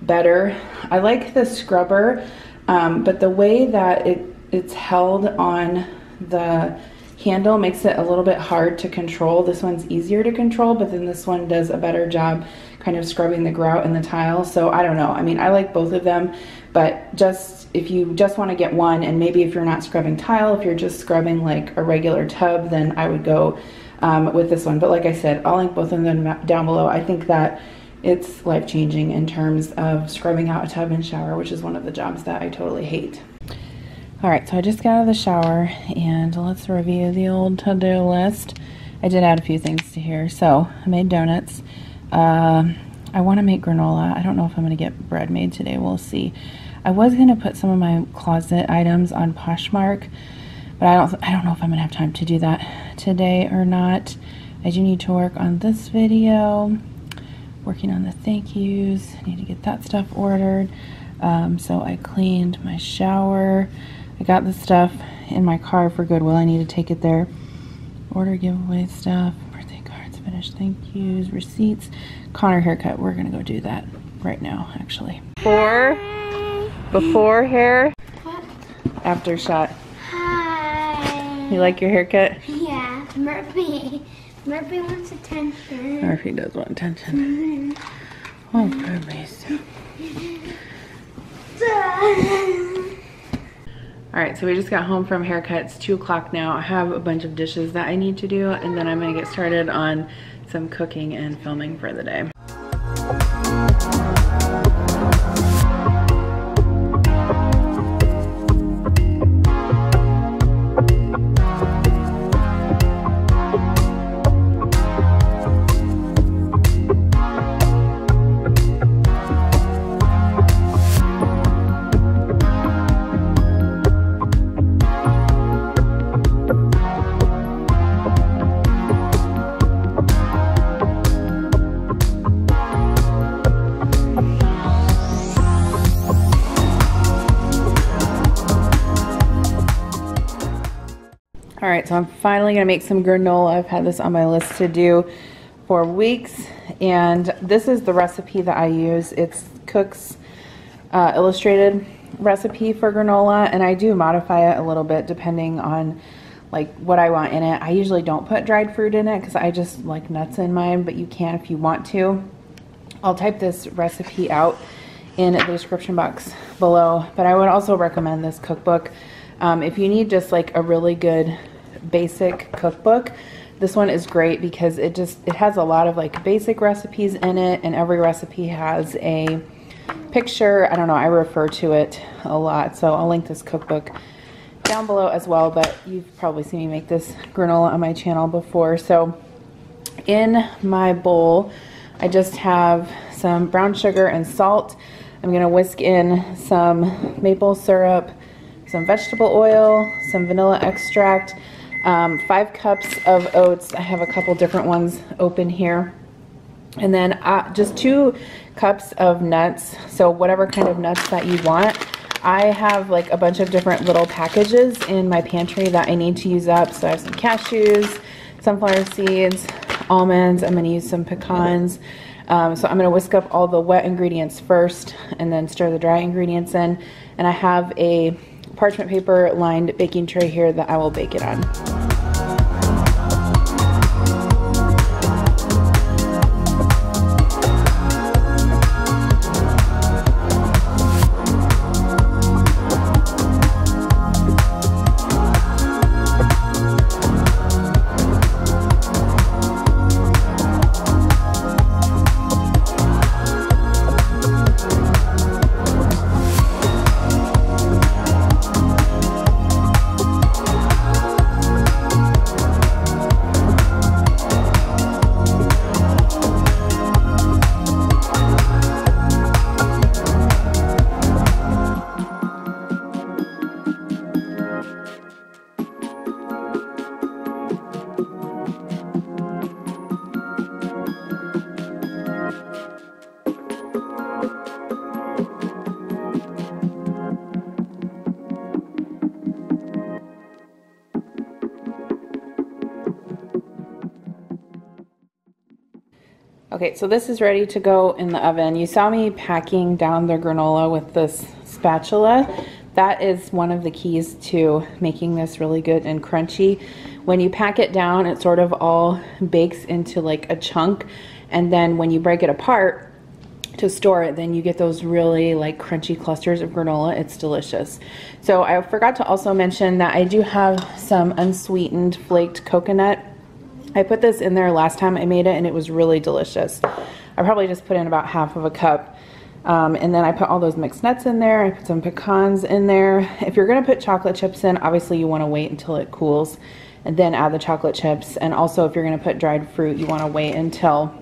better. I like the scrubber. Um, but the way that it it's held on the handle makes it a little bit hard to control. This one's easier to control, but then this one does a better job kind of scrubbing the grout and the tile. So I don't know. I mean, I like both of them, but just if you just want to get one and maybe if you're not scrubbing tile, if you're just scrubbing like a regular tub, then I would go um, with this one. But like I said, I'll link both of them down below. I think that it's life changing in terms of scrubbing out a tub and shower, which is one of the jobs that I totally hate. All right, so I just got out of the shower and let's review the old to-do list. I did add a few things to here. So I made donuts. Uh, I want to make granola. I don't know if I'm going to get bread made today. We'll see. I was going to put some of my closet items on Poshmark, but I don't I don't know if I'm going to have time to do that today or not. I do need to work on this video. Working on the thank yous. I need to get that stuff ordered. Um, so I cleaned my shower. I got the stuff in my car for Goodwill. I need to take it there. Order giveaway stuff, finished thank yous, receipts. Connor haircut. We're gonna go do that right now, actually. Before, before hair, What? after shot. Hi. You like your haircut? Yeah, Murphy. Murphy wants attention. Murphy does want attention. Mm-hmm. Oh, goodness. [laughs] All right, so we just got home from haircuts, two o'clock now. I have a bunch of dishes that I need to do, and then I'm gonna get started on some cooking and filming for the day. All right, so I'm finally gonna make some granola. I've had this on my list to do for weeks, and this is the recipe that I use. It's Cook's uh, illustrated recipe for granola, and I do modify it a little bit depending on like what I want in it. I usually don't put dried fruit in it because I just like nuts in mine, but you can if you want to. I'll type this recipe out in the description box below, but I would also recommend this cookbook. Um, if you need just like a really good basic cookbook, this one is great because it just, it has a lot of like basic recipes in it and every recipe has a picture. I don't know, I refer to it a lot. So I'll link this cookbook down below as well, but you've probably seen me make this granola on my channel before. So in my bowl, I just have some brown sugar and salt. I'm gonna whisk in some maple syrup, some vegetable oil, some vanilla extract, um, five cups of oats. I have a couple different ones open here. And then uh, just two cups of nuts. So whatever kind of nuts that you want. I have like a bunch of different little packages in my pantry that I need to use up. So I have some cashews, sunflower seeds, almonds. I'm going to use some pecans. Um, so I'm going to whisk up all the wet ingredients first and then stir the dry ingredients in. And I have a parchment paper lined baking tray here that I will bake it on. So this is ready to go in the oven. You saw me packing down the granola with this spatula. That is one of the keys to making this really good and crunchy. When you pack it down, it sort of all bakes into like a chunk. And then when you break it apart to store it, then you get those really like crunchy clusters of granola. It's delicious. So I forgot to also mention that I do have some unsweetened flaked coconut I put this in there last time I made it and it was really delicious. I probably just put in about half of a cup. Um, and then I put all those mixed nuts in there. I put some pecans in there. If you're gonna put chocolate chips in, obviously you wanna wait until it cools and then add the chocolate chips. And also if you're gonna put dried fruit, you wanna wait until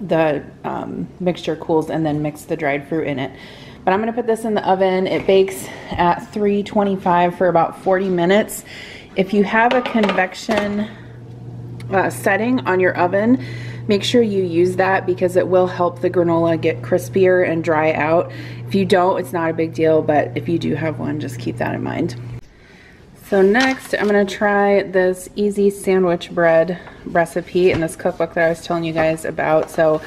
the um, mixture cools and then mix the dried fruit in it. But I'm gonna put this in the oven. It bakes at 325 for about 40 minutes. If you have a convection uh, setting on your oven, make sure you use that because it will help the granola get crispier and dry out. If you don't, it's not a big deal, but if you do have one, just keep that in mind. So next, I'm gonna try this easy sandwich bread recipe in this cookbook that I was telling you guys about. So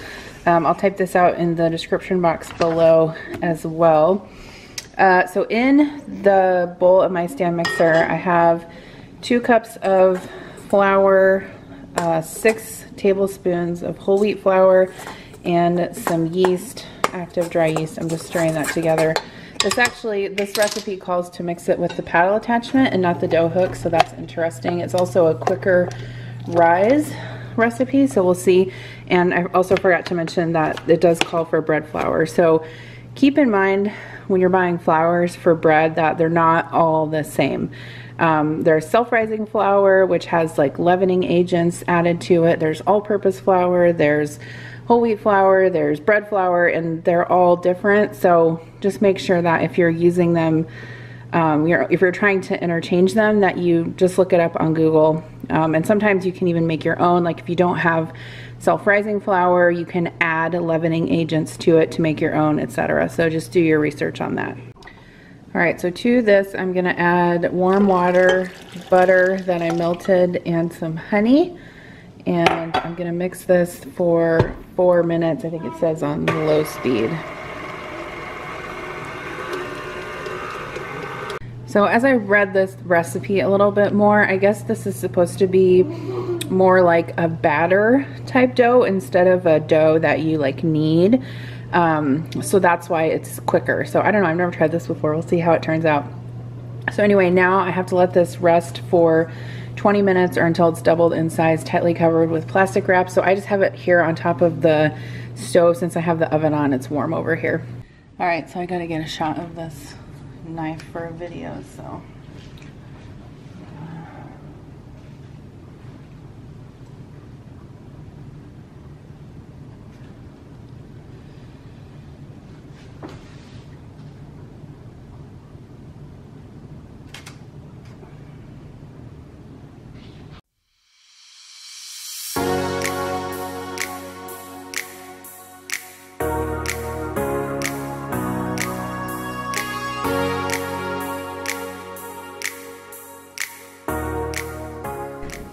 um, I'll type this out in the description box below as well. Uh, so in the bowl of my stand mixer, I have two cups of flour, uh, six tablespoons of whole wheat flour, and some yeast, active dry yeast. I'm just stirring that together. This actually, this recipe calls to mix it with the paddle attachment and not the dough hook, so that's interesting. It's also a quicker rise recipe, so we'll see. And I also forgot to mention that it does call for bread flour. So keep in mind when you're buying flours for bread that they're not all the same. Um, there's self-rising flour, which has like leavening agents added to it. There's all-purpose flour. There's whole wheat flour, there's bread flour, and they're all different. So just make sure that if you're using them, um, you're, if you're trying to interchange them, that you just look it up on Google. Um, and sometimes you can even make your own. Like if you don't have self-rising flour, you can add leavening agents to it to make your own, etc. So just do your research on that. All right, so to this, I'm gonna add warm water, butter that I melted, and some honey and I'm gonna mix this for four minutes. I think it says on low speed. So as I read this recipe a little bit more, I guess this is supposed to be more like a batter type dough instead of a dough that you like knead. Um, so that's why it's quicker. So I don't know, I've never tried this before. We'll see how it turns out. So anyway, now I have to let this rest for 20 minutes or until it's doubled in size, tightly covered with plastic wrap. So I just have it here on top of the stove since I have the oven on, it's warm over here. All right, so I gotta get a shot of this knife for a video, so.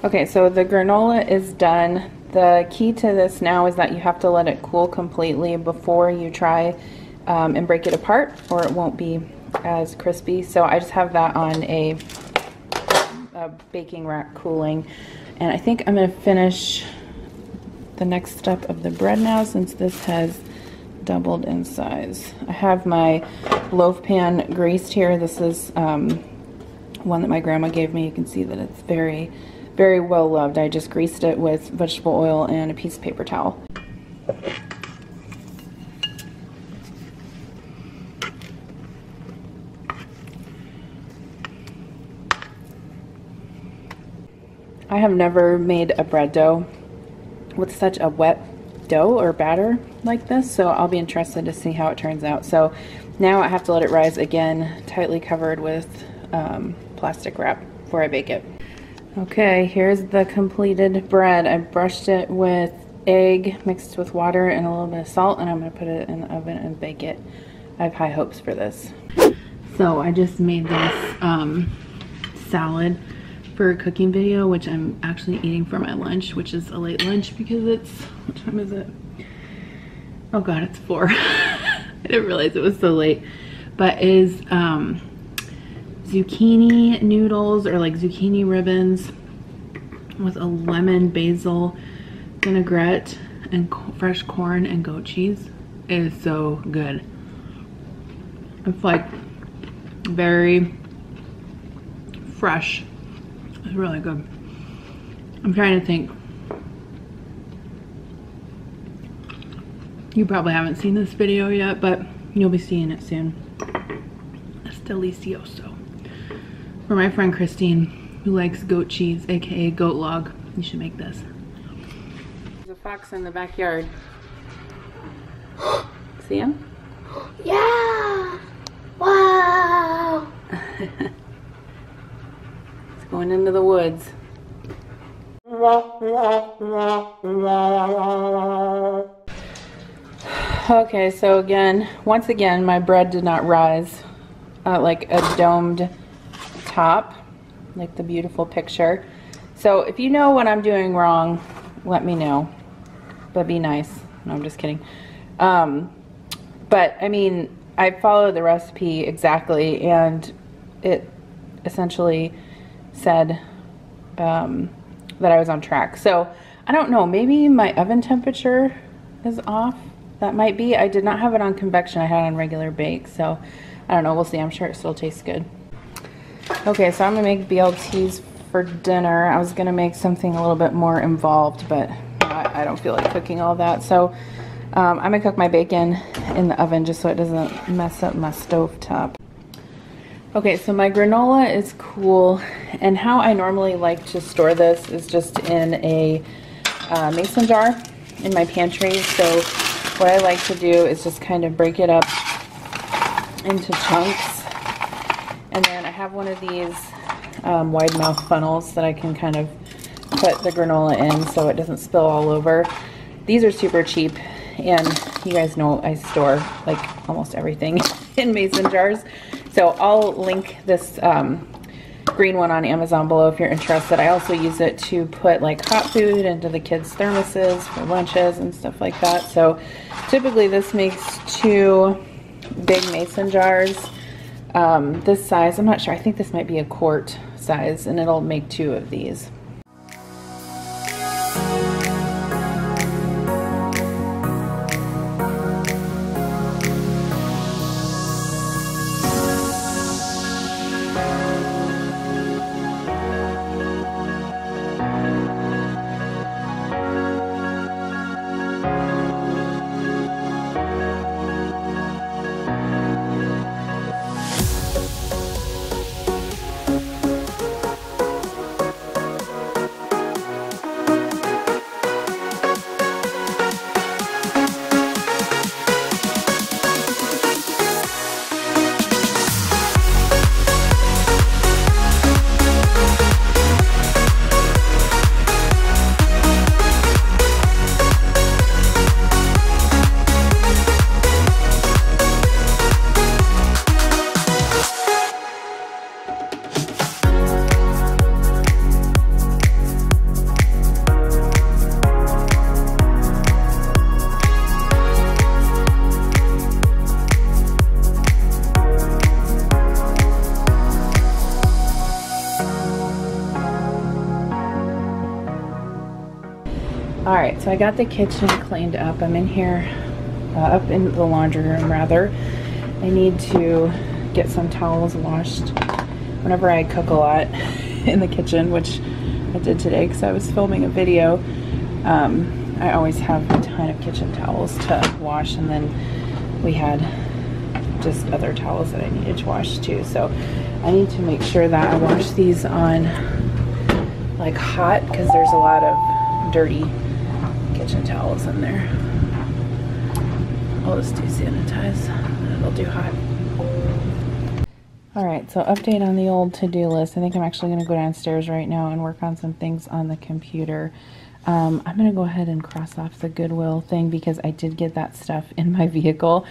Okay, so the granola is done. The key to this now is that you have to let it cool completely before you try um, and break it apart or it won't be as crispy. So I just have that on a, a baking rack cooling. And I think I'm gonna finish the next step of the bread now since this has doubled in size. I have my loaf pan greased here. This is um, one that my grandma gave me. You can see that it's very very well loved. I just greased it with vegetable oil and a piece of paper towel. I have never made a bread dough with such a wet dough or batter like this, so I'll be interested to see how it turns out. So now I have to let it rise again, tightly covered with um, plastic wrap before I bake it. Okay, here's the completed bread. I brushed it with egg mixed with water and a little bit of salt and I'm going to put it in the oven and bake it. I have high hopes for this. So I just made this um, salad for a cooking video, which I'm actually eating for my lunch, which is a late lunch because it's, what time is it? Oh God, it's four. [laughs] I didn't realize it was so late. But is um, zucchini noodles or like zucchini ribbons with a lemon basil vinaigrette and fresh corn and goat cheese. It is so good. It's like very fresh. It's really good. I'm trying to think. You probably haven't seen this video yet, but you'll be seeing it soon. It's delicioso. For my friend Christine, who likes goat cheese, aka goat log, you should make this. There's a fox in the backyard. [gasps] See him? [gasps] Yeah. Wow. [laughs] He's going into the woods. [sighs] Okay, so again, once again, my bread did not rise uh, like a domed top, like the beautiful picture. So if you know what I'm doing wrong, let me know. But be nice. No, I'm just kidding. Um, but I mean, I followed the recipe exactly, and it essentially said um, that I was on track. So I don't know, maybe my oven temperature is off. That might be. I did not have it on convection. I had it on regular bake. So I don't know. We'll see. I'm sure it still tastes good. Okay, so I'm going to make BLTs for dinner. I was going to make something a little bit more involved, but I, I don't feel like cooking all that. So um, I'm going to cook my bacon in the oven just so it doesn't mess up my stove top. Okay, so my granola is cool, and how I normally like to store this is just in a uh, mason jar in my pantry. So what I like to do is just kind of break it up into chunks. Have one of these um, wide mouth funnels that I can kind of put the granola in so it doesn't spill all over. These are super cheap and you guys know I store like almost everything [laughs] in mason jars. So I'll link this um, green one on Amazon below if you're interested. I also use it to put like hot food into the kids' thermoses for lunches and stuff like that. So typically this makes two big mason jars. Um, this size, I'm not sure, I think this might be a quart size and it'll make two of these. I got the kitchen cleaned up. I'm in here, uh, up in the laundry room rather. I need to get some towels washed. Whenever I cook a lot [laughs] in the kitchen, which I did today because I was filming a video, um, I always have a ton of kitchen towels to wash and then we had just other towels that I needed to wash too. So I need to make sure that I wash these on like hot because there's a lot of dirty in there. I'll just do sanitize. It'll do hot. Alright, so update on the old to-do list. I think I'm actually going to go downstairs right now and work on some things on the computer. Um, I'm going to go ahead and cross off the Goodwill thing because I did get that stuff in my [laughs] vehicle.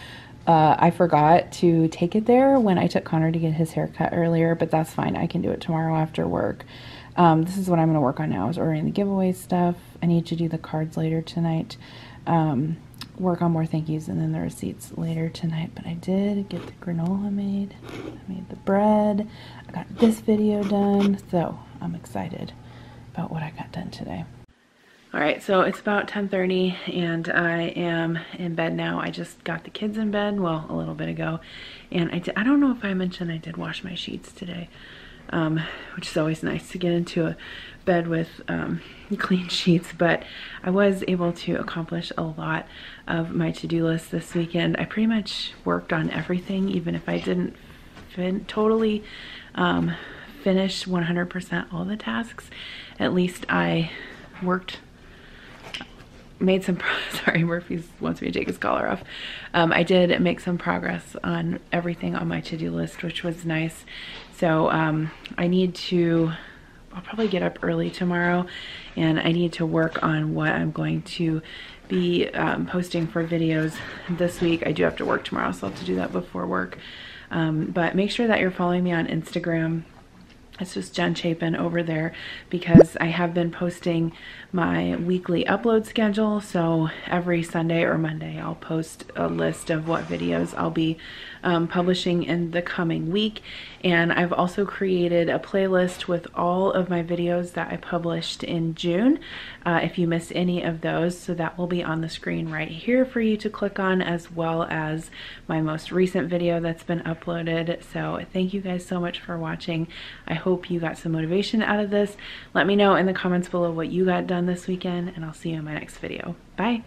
Uh, I forgot to take it there when I took Connor to get his haircut earlier, but that's fine. I can do it tomorrow after work. Um, this is what I'm going to work on now is ordering the giveaway stuff. I need to do the cards later tonight. Um, work on more thank yous and then the receipts later tonight. But I did get the granola made. I made the bread. I got this video done. So I'm excited about what I got done today. All right, so it's about 10.30 and I am in bed now. I just got the kids in bed, well, a little bit ago. And I, did, I don't know if I mentioned I did wash my sheets today um, which is always nice to get into a bed with um, clean sheets, but I was able to accomplish a lot of my to-do list this weekend. I pretty much worked on everything, even if I didn't fin totally um, finish 100% all the tasks. At least I worked made some, [laughs] sorry, Murphy wants me to take his collar off. Um, I did make some progress on everything on my to-do list, which was nice. So um, I need to, I'll probably get up early tomorrow and I need to work on what I'm going to be um, posting for videos this week. I do have to work tomorrow, so I'll have to do that before work. Um, but make sure that you're following me on Instagram it's just Jen Chapin over there because I have been posting my weekly upload schedule. So every Sunday or Monday, I'll post a list of what videos I'll be um, publishing in the coming week. And I've also created a playlist with all of my videos that I published in June. Uh, if you missed any of those, so that will be on the screen right here for you to click on as well as my most recent video that's been uploaded. So thank you guys so much for watching. I hope you got some motivation out of this. Let me know in the comments below what you got done this weekend and I'll see you in my next video. Bye.